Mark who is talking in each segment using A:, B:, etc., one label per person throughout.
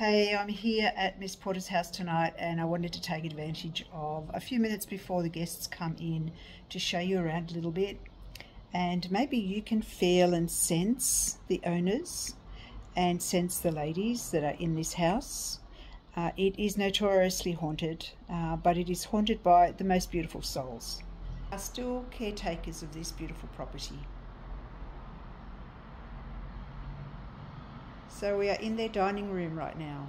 A: Hey, I'm here at Miss Porter's house tonight and I wanted to take advantage of a few minutes before the guests come in to show you around a little bit and maybe you can feel and sense the owners and sense the ladies that are in this house. Uh, it is notoriously haunted, uh, but it is haunted by the most beautiful souls. Are still caretakers of this beautiful property. So we are in their dining room right now.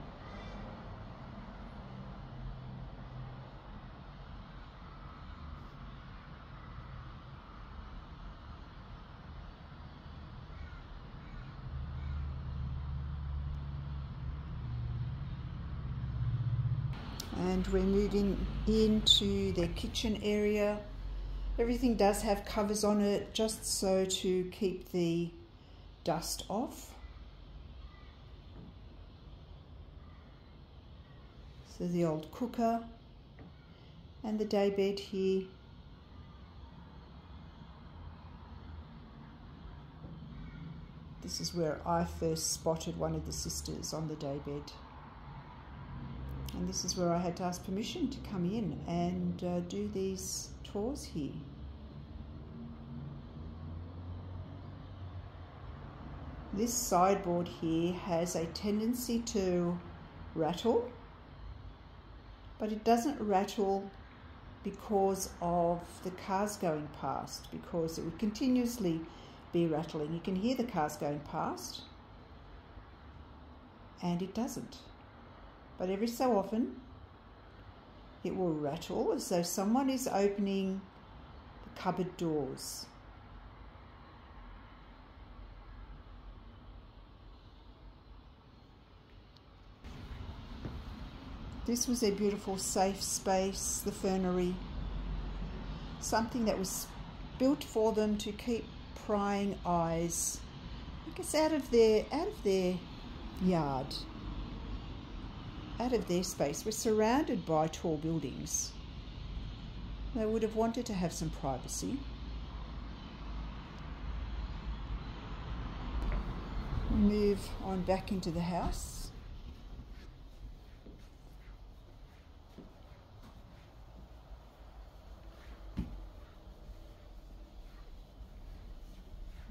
A: and we're moving into their kitchen area. Everything does have covers on it just so to keep the dust off. The old cooker and the day bed here. This is where I first spotted one of the sisters on the day bed. and this is where I had to ask permission to come in and uh, do these tours here. This sideboard here has a tendency to rattle, but it doesn't rattle because of the cars going past, because it would continuously be rattling. You can hear the cars going past, and it doesn't but every so often it will rattle as though someone is opening the cupboard doors. This was a beautiful safe space, the fernery, something that was built for them to keep prying eyes, I guess, out of their out of their yard out of their space. We're surrounded by tall buildings. They would have wanted to have some privacy. Move on back into the house.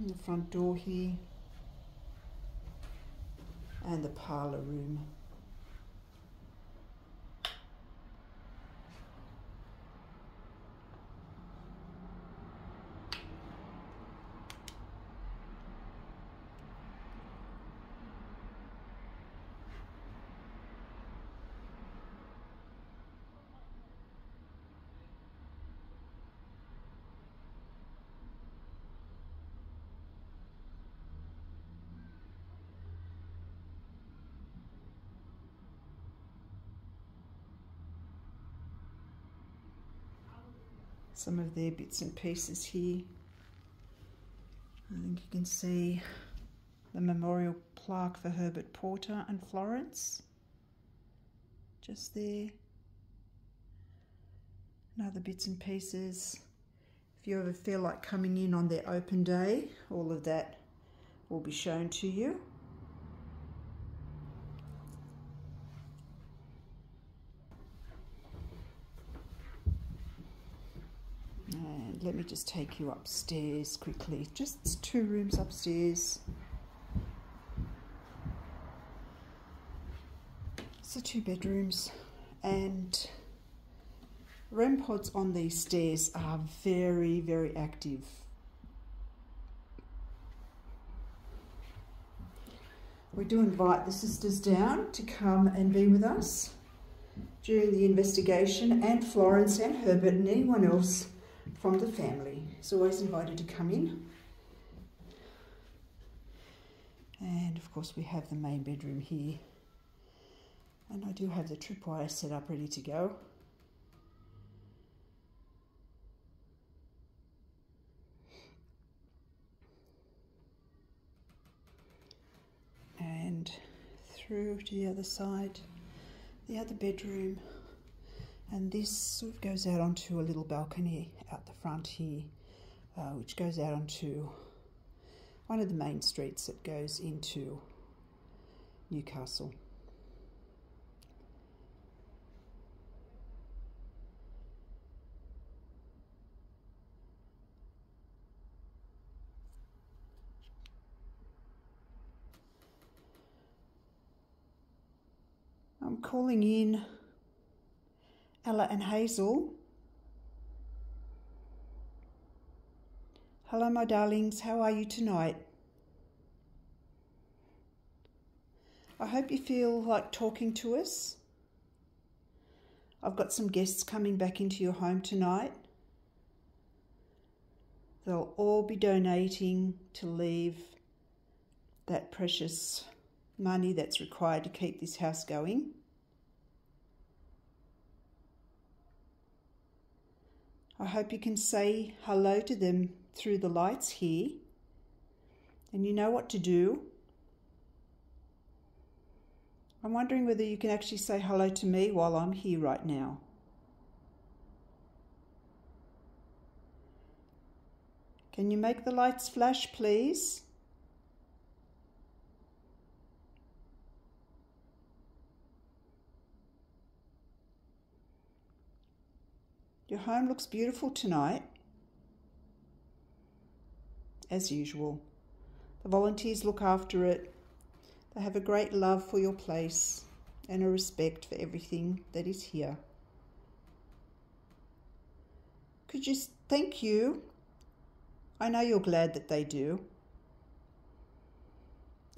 A: The front door here and the parlour room. Some of their bits and pieces here. I think you can see the memorial plaque for Herbert Porter and Florence just there. And other bits and pieces. If you ever feel like coming in on their open day, all of that will be shown to you. Let me just take you upstairs quickly. Just two rooms upstairs. So two bedrooms and REM pods on these stairs are very, very active. We do invite the sisters down to come and be with us during the investigation and Florence and Herbert and anyone else from the family is always invited to come in. And of course we have the main bedroom here. And I do have the tripwire set up ready to go. And through to the other side, the other bedroom and this sort of goes out onto a little balcony out the front here, uh, which goes out onto one of the main streets that goes into Newcastle. I'm calling in Ella and Hazel. Hello, my darlings. How are you tonight? I hope you feel like talking to us. I've got some guests coming back into your home tonight. They'll all be donating to leave that precious money that's required to keep this house going. I hope you can say hello to them through the lights here. And you know what to do. I'm wondering whether you can actually say hello to me while I'm here right now. Can you make the lights flash, please? Your home looks beautiful tonight, as usual. The volunteers look after it they have a great love for your place and a respect for everything that is here. Could you thank you? I know you're glad that they do.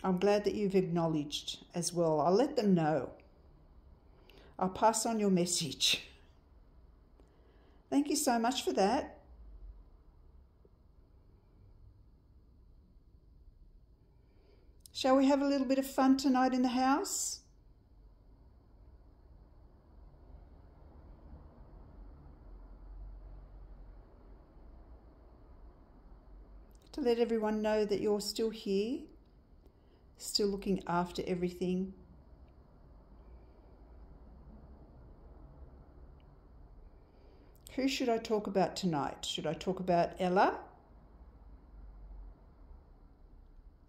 A: I'm glad that you've acknowledged as well. I'll let them know. I'll pass on your message. Thank you so much for that. Shall we have a little bit of fun tonight in the house? To let everyone know that you're still here, still looking after everything. Who should I talk about tonight? Should I talk about Ella?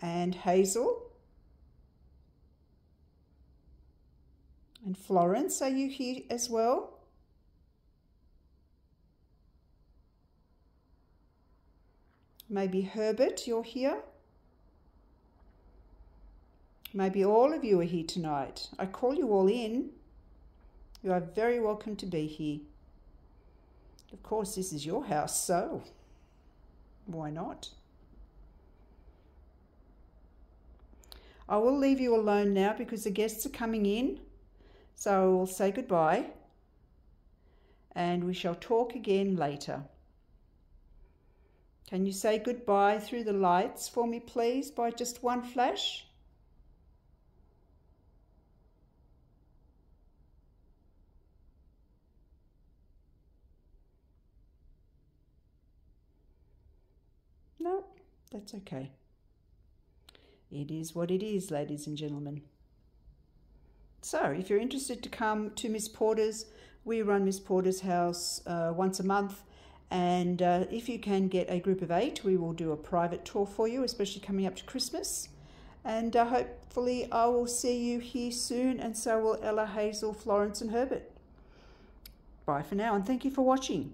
A: and Hazel. And Florence, are you here as well? Maybe Herbert, you're here? Maybe all of you are here tonight. I call you all in. You are very welcome to be here. Of course, this is your house, so why not? I will leave you alone now because the guests are coming in. So I will say goodbye and we shall talk again later. Can you say goodbye through the lights for me, please, by just one flash? No, that's okay. It is what it is, ladies and gentlemen. So, if you're interested to come to Miss Porter's, we run Miss Porter's house uh, once a month. And uh, if you can get a group of eight, we will do a private tour for you, especially coming up to Christmas. And uh, hopefully, I will see you here soon, and so will Ella, Hazel, Florence, and Herbert. Bye for now, and thank you for watching.